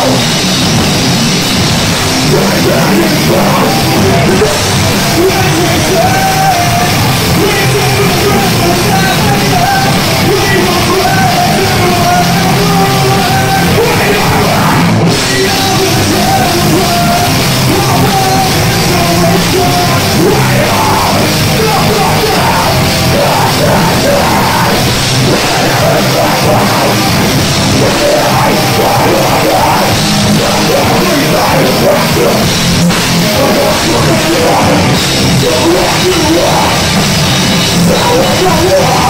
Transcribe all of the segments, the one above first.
Oh! Now it's a war!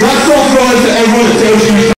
That's all for everyone at